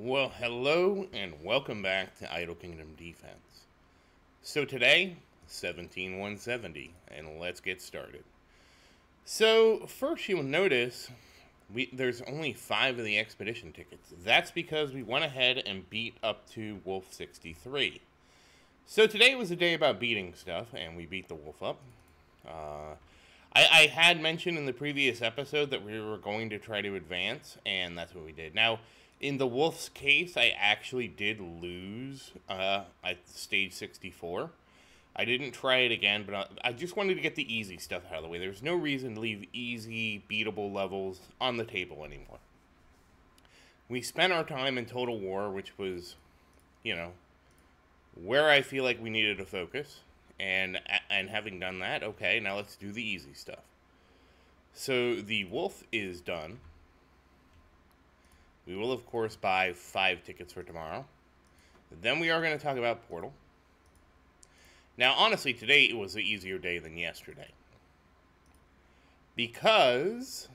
Well, hello and welcome back to Idle Kingdom Defense. So today, 17170, and let's get started. So first you'll notice we there's only five of the expedition tickets. That's because we went ahead and beat up to Wolf 63. So today was a day about beating stuff, and we beat the wolf up. Uh, I, I had mentioned in the previous episode that we were going to try to advance, and that's what we did. Now, in the wolf's case, I actually did lose uh, at stage 64. I didn't try it again, but I, I just wanted to get the easy stuff out of the way. There's no reason to leave easy, beatable levels on the table anymore. We spent our time in Total War, which was, you know, where I feel like we needed to focus, and and having done that, okay, now let's do the easy stuff. So the wolf is done. We will of course buy five tickets for tomorrow. Then we are going to talk about Portal. Now, honestly, today it was an easier day than yesterday because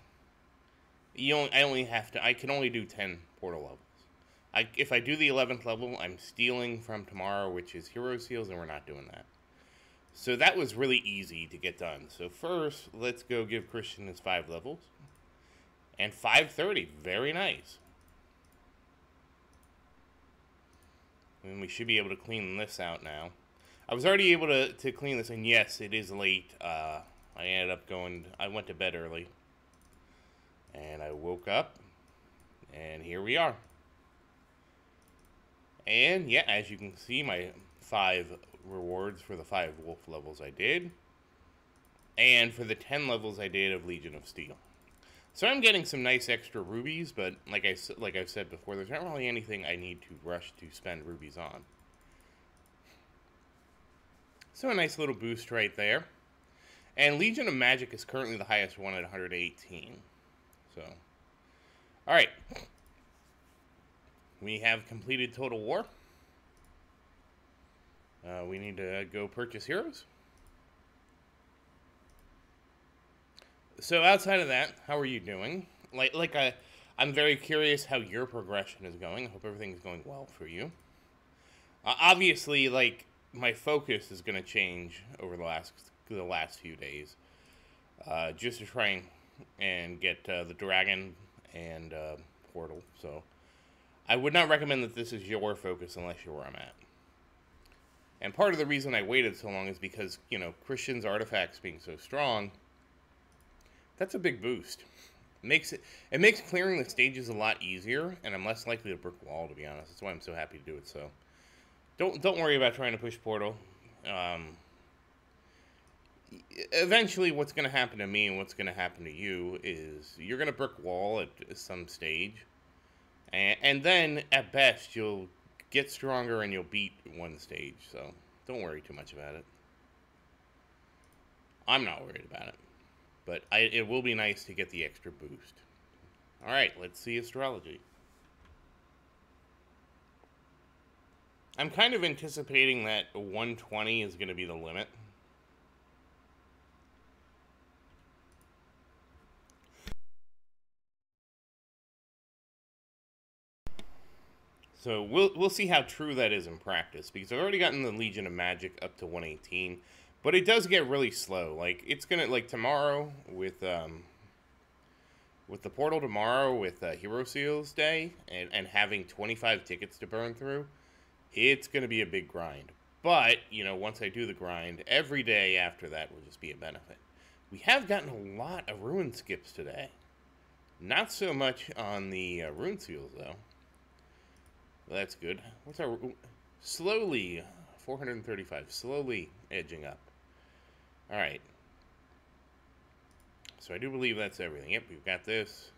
you only, I only have to. I can only do ten Portal levels. I, if I do the 11th level, I'm stealing from tomorrow, which is Hero Seals, and we're not doing that. So that was really easy to get done. So first, let's go give Christian his five levels. And 530, very nice. And we should be able to clean this out now. I was already able to, to clean this, and yes, it is late. Uh, I ended up going, I went to bed early. And I woke up, and here we are. And yeah, as you can see, my five rewards for the five wolf levels I did. And for the 10 levels I did of Legion of Steel. So I'm getting some nice extra rubies, but like I like I've said before, there's not really anything I need to rush to spend rubies on. So a nice little boost right there. And Legion of Magic is currently the highest one at 118. So, all right. We have completed Total War. Uh, we need to go purchase heroes. So outside of that, how are you doing? Like, like I, I'm very curious how your progression is going. I hope everything's going well for you. Uh, obviously, like my focus is going to change over the last the last few days, uh, just to try and, and get uh, the dragon and uh, portal. So I would not recommend that this is your focus unless you're where I'm at. And part of the reason I waited so long is because, you know, Christian's artifacts being so strong, that's a big boost. It makes it it makes clearing the stages a lot easier, and I'm less likely to brick wall to be honest. That's why I'm so happy to do it. So don't don't worry about trying to push portal. Um, eventually, what's going to happen to me and what's going to happen to you is you're going to brick wall at some stage, and, and then, at best, you'll get stronger and you'll beat one stage. So don't worry too much about it. I'm not worried about it. But I, it will be nice to get the extra boost. Alright, let's see astrology. I'm kind of anticipating that 120 is going to be the limit. So we'll we'll see how true that is in practice because I've already gotten the Legion of Magic up to 118, but it does get really slow. Like it's gonna like tomorrow with um with the portal tomorrow with uh, Hero Seals Day and and having 25 tickets to burn through, it's gonna be a big grind. But you know once I do the grind, every day after that will just be a benefit. We have gotten a lot of rune skips today. Not so much on the uh, rune seals though. That's good. What's our... Slowly, 435. Slowly edging up. Alright. So I do believe that's everything. Yep, we've got this.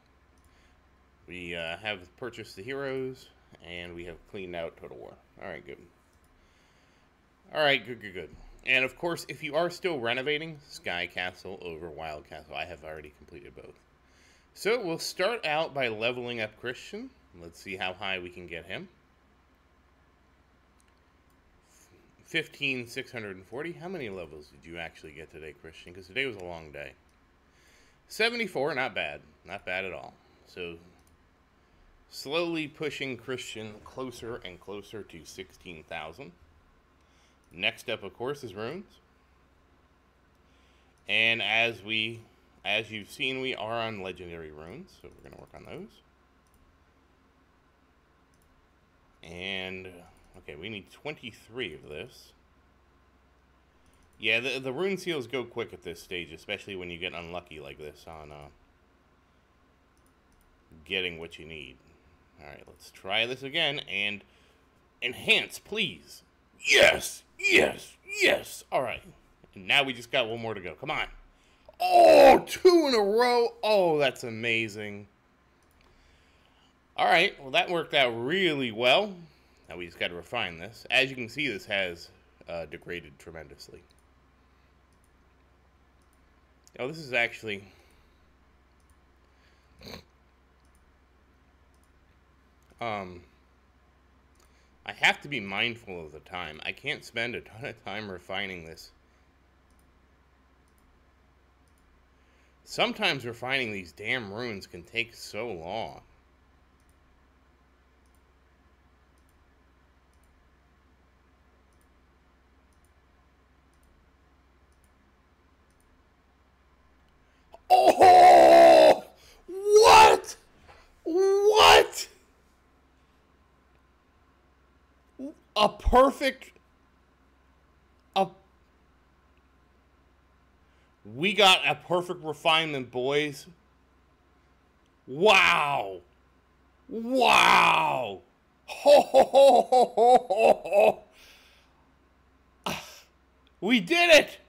We uh, have purchased the heroes, and we have cleaned out Total War. Alright, good. Alright, good, good, good. And of course, if you are still renovating Sky Castle over Wild Castle, I have already completed both. So we'll start out by leveling up Christian. Let's see how high we can get him. 15,640. How many levels did you actually get today, Christian? Because today was a long day. 74, not bad. Not bad at all. So, slowly pushing Christian closer and closer to 16,000. Next up, of course, is runes. And as we, as you've seen, we are on legendary runes, so we're going to work on those. And, okay, we need 23 of this. Yeah, the, the rune seals go quick at this stage, especially when you get unlucky like this on uh, getting what you need. Alright, let's try this again, and enhance, please. Yes, yes, yes. Alright, and now we just got one more to go. Come on. Oh, two in a row. Oh, that's amazing. All right, well, that worked out really well. Now we just got to refine this. As you can see, this has uh, degraded tremendously. Oh, this is actually... Um, I have to be mindful of the time. I can't spend a ton of time refining this. Sometimes refining these damn runes can take so long. Oh! What? What? A perfect. A. We got a perfect refinement, boys. Wow. Wow. Ho, ho, ho, ho, ho. We did it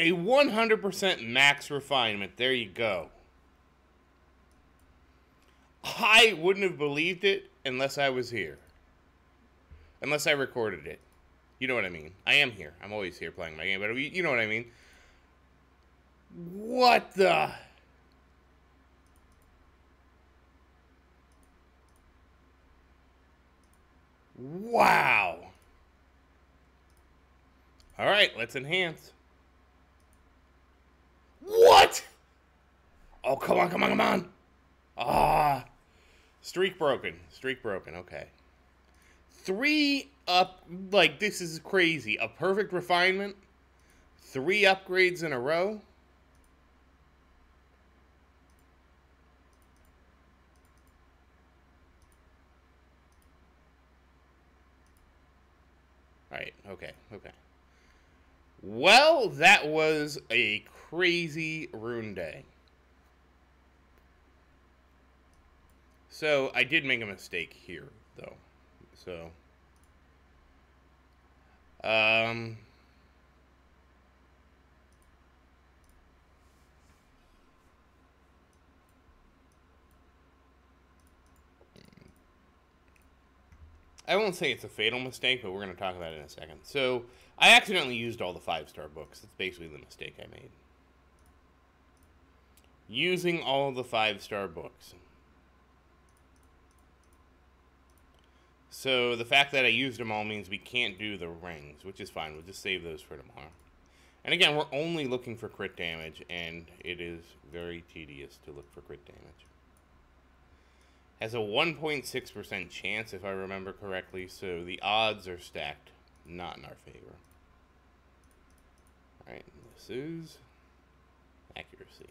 a 100% max refinement. There you go. I wouldn't have believed it unless I was here. Unless I recorded it. You know what I mean. I am here. I'm always here playing my game, but you know what I mean. What the... Wow. All right, let's enhance. What? Oh, come on, come on, come on. Ah. Streak broken. Streak broken. Okay. Three up. Like, this is crazy. A perfect refinement. Three upgrades in a row. Right. Okay. Okay. Well, that was a crazy rune day. So, I did make a mistake here, though. So, um, I won't say it's a fatal mistake, but we're going to talk about it in a second. So, I accidentally used all the five star books. That's basically the mistake I made. Using all the five star books. So, the fact that I used them all means we can't do the rings, which is fine. We'll just save those for tomorrow. And again, we're only looking for crit damage, and it is very tedious to look for crit damage has a 1.6% chance, if I remember correctly, so the odds are stacked not in our favor. Alright, this is accuracy.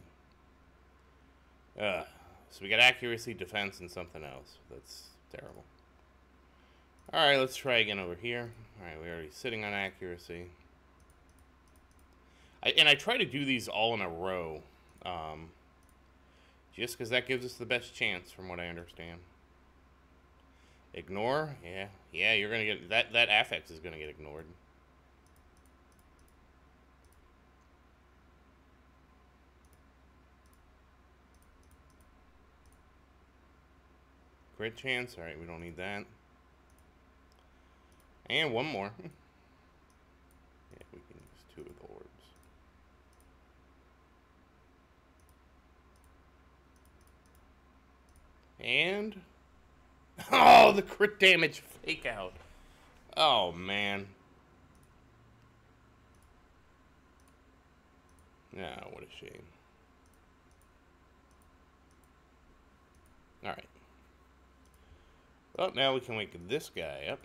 Uh, so we got accuracy, defense, and something else. That's terrible. Alright, let's try again over here. Alright, we're already sitting on accuracy. I, and I try to do these all in a row. Um, just because that gives us the best chance, from what I understand. Ignore? Yeah. Yeah, you're going to get... That, that affix is going to get ignored. Crit chance? Alright, we don't need that. And one more. yeah, we can use two of the orbs. And... Oh, the crit damage fake out. Oh, man. Yeah, what a shame. Alright. Oh, now we can wake this guy up.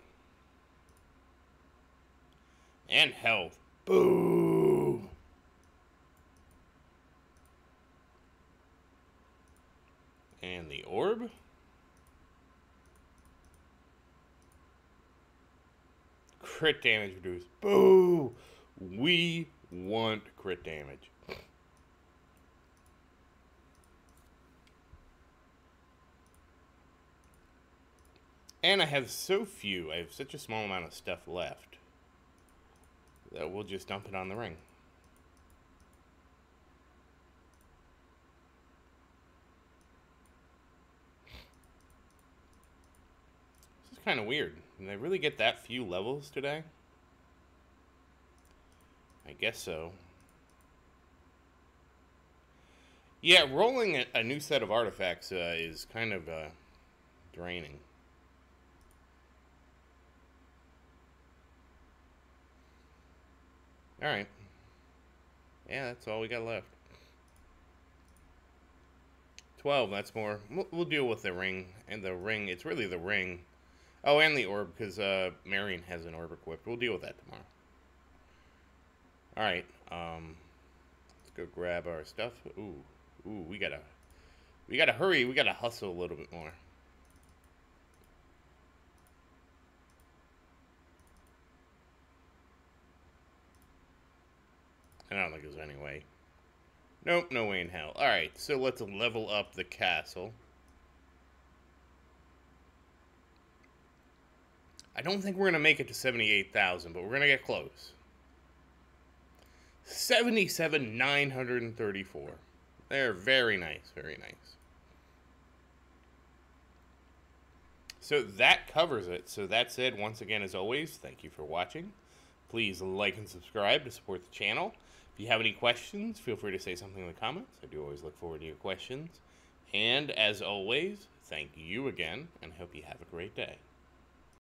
And health. Boo! And the orb. Crit damage reduced. Boo! We want crit damage. And I have so few, I have such a small amount of stuff left that we'll just dump it on the ring. This is kind of weird. Did I really get that few levels today? I guess so. Yeah, rolling a, new set of artifacts uh, is kind of uh, draining. Alright. Yeah, that's all we got left. 12, that's more. We'll, we'll, deal with the ring. And the ring, it's really the ring. Oh, and the orb, because uh, Marion has an orb equipped. We'll deal with that tomorrow. Alright, um, let's go grab our stuff. Ooh, ooh, we gotta, we gotta hurry. We gotta hustle a little bit more. I don't think there's any way. Nope, no way in hell. Alright, so let's level up the castle. I don't think we're going to make it to 78,000, but we're going to get close. 77,934. They're very nice, very nice. So that covers it. So that's it. Once again, as always, thank you for watching. Please like and subscribe to support the channel. If you have any questions, feel free to say something in the comments. I do always look forward to your questions. And as always, thank you again, and hope you have a great day.